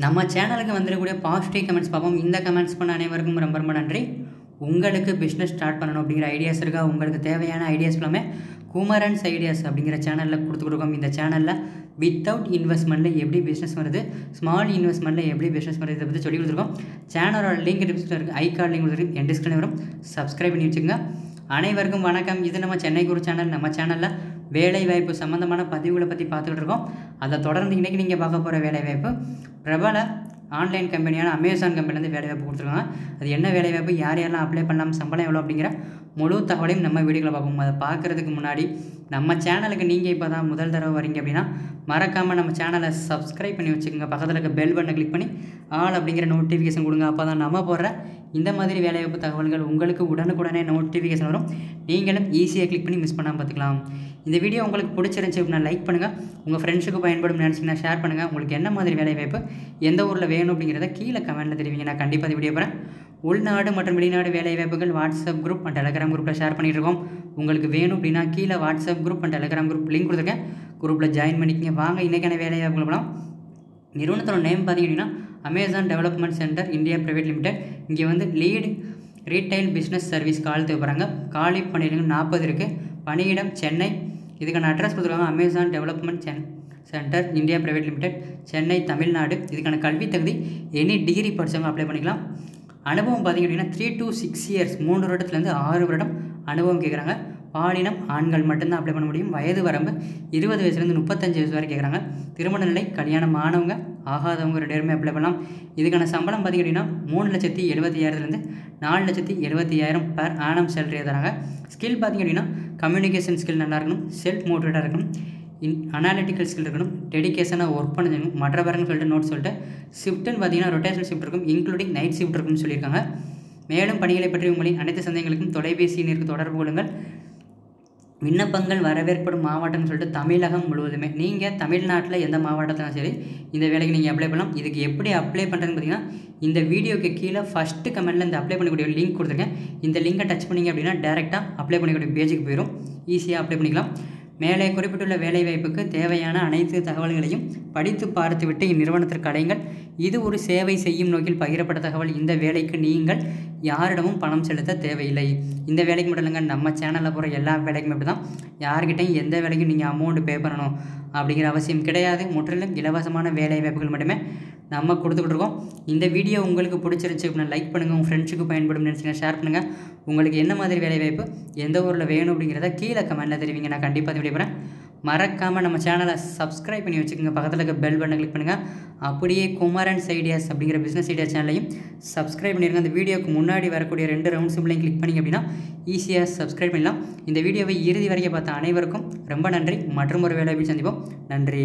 நம்ம சேனலுக்கு வந்துடக்கூடிய positive comments பார்ப்போம். இந்த கமெண்ட்ஸ் பண்ண அனைவருக்கும் ரொம்ப ரொம்ப நன்றி. உங்களுக்கு பிஸ்னஸ் ஸ்டார்ட் பண்ணணும் அப்படிங்கிற ஐடியாஸ் இருக்கா? உங்களுக்கு தேவையான ஐடியாஸ் எல்லாமே குமரன்ஸ் ஐடியாஸ் அப்படிங்கிற சேனலில் கொடுத்துருக்கோம் இந்த சேனலில் வித்தவுட் இன்வெஸ்ட்மெண்ட்டில் எப்படி பிஸ்னஸ் வருது? ஸ்மால் இன்வெஸ்ட்மெண்ட்டில் எப்படி பிஸ்னஸ் வருது? இதை பற்றி சொல்லி கொடுத்துருக்கோம். சேனலோட லிங்க் டிஸ்கிரிப்ஷன் இருக்குது ஐ கார்டு லிங்க் கொடுத்துருக்கு என் டிஸ்கிரிப்ஷன் வரும் சப்ஸ்கிரைப் பண்ணி வச்சுக்கோங்க. அனைவருக்கும் வணக்கம். இது நம்ம சென்னை குரு சேனல் நம்ம சேனலில் வேலைவாய்ப்பு சம்மந்தமான பதிவுகளை பற்றி பார்த்துக்கிட்டு இருக்கோம் அதை தொடர்ந்து இன்றைக்கி நீங்கள் பார்க்க போகிற வேலைவாய்ப்பு பிரபல ஆன்லைன் கம்பெனியான அமேசான் கம்பெனிலேருந்து வேலைவாய்ப்பு கொடுத்துருக்காங்க. அது என்ன வேலைவாய்ப்பு யார் யாரெல்லாம் அப்ளை பண்ணலாம் சம்பளம் எவ்வளோ அப்படிங்கிற முழு தகவலையும் நம்ம வீடியோவில் பார்ப்போம். அதை பார்க்குறதுக்கு முன்னாடி நம்ம சேனலுக்கு நீங்கள் இப்போ தான் முதல் தடவை வரீங்க அப்படின்னா மறக்காமல் நம்ம சேனலை சப்ஸ்கிரைப் பண்ணி வச்சுக்கோங்க. பக்கத்தில் இருக்க பெல் பட்டனை கிளிக் பண்ணி ஆல் அப்படிங்கிற நோட்டிஃபிகேஷன் கொடுங்க. அப்போ தான் நம்ம போடுற இந்த மாதிரி வேலைவாய்ப்பு தகவல்கள் உங்களுக்கு உடனுக்குடனே நோட்டிஃபிகேஷன் வரும். நீங்களும் ஈஸியாக கிளிக் பண்ணி மிஸ் பண்ணாமல் பார்த்துக்கலாம். இந்த வீடியோ உங்களுக்கு பிடிச்சிருந்துச்சி அப்படின்னா லைக் பண்ணுங்கள் உங்கள் ஃப்ரெண்ட்ஸுக்கு பயன்படும் நினச்சிங்கன்னா ஷேர் பண்ணுங்கள் உங்களுக்கு என்ன மாதிரி வேலைவாய்ப்பு எந்த ஊரில் வேணும் அப்படிங்கிறத கீழே கமெண்ட்டில் தெரிவிங்க. நான் கண்டிப்பாக இந்த வீடியோ போகிறேன் உள்நாடு மற்றும் வெளிநாடு வேலைவாய்ப்புகள் வாட்ஸ்அப் குரூப் அண்ட் டெலகிராம் குரூப்பில் ஷேர் பண்ணியிருக்கோம் உங்களுக்கு வேணும் அப்படின்னா கீழே WhatsApp group and Telegram group link கொடுத்துருக்கேன். குரூப்பில் ஜாயின் பண்ணிக்கங்க. வாங்க இன்றைக்கான வேலைவாய்ப்புகள் போகலாம் நிறுவனத்தோட நேம் பார்த்தீங்கன்னா Amazon development center India private limited இங்கே வந்து lead retail business service call தேவைப்படுறாங்க காலி பணியிடங்கள் நாற்பது இருக்குது பணியிடம் சென்னை. இதுக்கான அட்ரஸ் கொடுத்துருக்காங்க Amazon development cen center India private limited Chennai Tamil Nadu. இதுக்கான கல்வி தகுதி எனி டிகிரி படித்தவங்க அப்ளை பண்ணிக்கலாம். அனுபவம் பார்த்திங்க அப்படின்னா த்ரீ டு சிக்ஸ் இயர்ஸ் மூன்று வருடத்துலேருந்து ஆறு வருடம் அனுபவம் கேட்குறாங்க. பாலினம் ஆண்கள் மட்டும்தான் அப்ளை பண்ண முடியும். வயது வரம்பு இருபது வயசுலேருந்து முப்பத்தஞ்சு வயசு வரை கேட்குறாங்க. திருமண நிலை கல்யாணம் ஆனவங்க ஆகாதவங்க ரெண்டு பேருமே அப்ளை பண்ணலாம். இதுக்கான சம்பளம் பார்த்திங்க மூணு லட்சத்தி எழுபத்தி ஐயாயிரத்துலேருந்து நாலு லட்சத்தி எழுபத்தி ஐயாயிரம் பர் ஆனம் சேலரி தராங்க. ஸ்கில் பார்த்திங்க அப்படின்னா கம்யூனிகேஷன் ஸ்கில் நல்லா இருக்கணும் செல்ஃப் மோட்டிவேட்டாக இருக்கணும் இன் அனாலிட்டிக்கல் ஸ்கில் இருக்கணும் டெடிக்கேஷனாக ஒர்க் பண்ணணும் மற்ற சொல்லிட்டு நோட் சொல்லிட்டு ஷிஃப்ட்டுன்னு பார்த்தீங்கன்னா ரொட்டேஷன் ஷிஃப்ட் இருக்கும் இன்க்ளூடிங் நைட் ஷிஃப்ட் இருக்கும்னு சொல்லியிருக்காங்க. மேலும் பணிகளை பற்றி உங்களின் அனைத்து சந்தேகங்களுக்கும் தொலைபேசி எண்ணிற்கு தொடர்பு கொள்ளுங்கள். விண்ணப்பங்கள் வரவேற்படும் மாவட்டம்னு சொல்லிட்டு தமிழகம் முழுவதுமே. நீங்கள் தமிழ்நாட்டில் எந்த மாவட்டத்திலும் சரி இந்த வேலைக்கு நீங்கள் அப்ளை பண்ணலாம். இதுக்கு எப்படி அப்ளை பண்ணுறதுன்னு பார்த்தீங்கன்னா இந்த வீடியோக்கு கீழே ஃபஸ்ட்டு கமெண்ட்டில் இந்த அப்ளை பண்ணக்கூடிய லிங்க் கொடுத்துருக்கேன். இந்த லிங்கை டச் பண்ணிங்க அப்படின்னா டேரெக்டாக அப்ளை பண்ணக்கூடிய பேஜுக்கு போயிடும் ஈஸியாக அப்ளை பண்ணிக்கலாம். மேலே குறிப்பிட்டுள்ள வேலைவாய்ப்புக்கு தேவையான அனைத்து தகவல்களையும் படித்து பார்த்துவிட்டு இந்நிறுவனத்திற்கு அடையுங்கள். இது ஒரு சேவை செய்யும் நோக்கில் பகிரப்பட்ட தகவல். இந்த வேலைக்கு நீங்கள் யாரிடமும் பணம் செலுத்த தேவையில்லை. இந்த வேலைக்கு மட்டும் இல்லைங்க நம்ம சேனலில் போகிற எல்லா வேலைக்குமே அப்படி தான் யார்கிட்டையும் எந்த வேலைக்கும் நீங்கள் அமௌண்ட் பே பண்ணணும். அப்படிங்கிற அவசியம் கிடையாது. முற்றிலும் இலவசமான வேலை வாய்ப்புகள் மட்டுமே நம்ம கொடுத்துக்கிட்டு இருக்கோம் இந்த வீடியோ உங்களுக்கு பிடிச்சிருந்துச்சி அப்படின்னா லைக் பண்ணுங்கள் உங்கள் ஃப்ரெண்ட்ஸுக்கு பயன்படும் நினச்சிங்கன்னா ஷேர் பண்ணுங்கள் உங்களுக்கு என்ன மாதிரி வேலை வாய்ப்பு எந்த ஊரில் வேணும் அப்படிங்கிறத கீழே கமெண்ட்டில் தெரிவிங்க. நான் கண்டிப்பாக வீடியோ மறக்காமல் நம்ம சேனலை சப்ஸ்கிரைப் பண்ணி வச்சுக்கோங்க. பக்கத்தில் இருக்க பெல் பட்டனை கிளிக் பண்ணுங்கள் அப்படியே குமரன்ஸ் ஐடியாஸ் அப்படிங்கிற பிஸ்னஸ் ஐடியா சேனலையும் சப்ஸ்கிரைப் பண்ணிடுங்க அந்த வீடியோக்கு முன்னாடி வரக்கூடிய ரெண்டு ரவுண்ட் சிம்பிளையும் கிளிக் பண்ணிங்க அப்படின்னா ஈஸியாக சப்ஸ்கிரைப் பண்ணலாம். இந்த வீடியோவை இறுதி வரைக்கும் பார்த்த அனைவருக்கும் ரொம்ப நன்றி. மற்றும் ஒரு வேலை சந்திப்போம். நன்றி.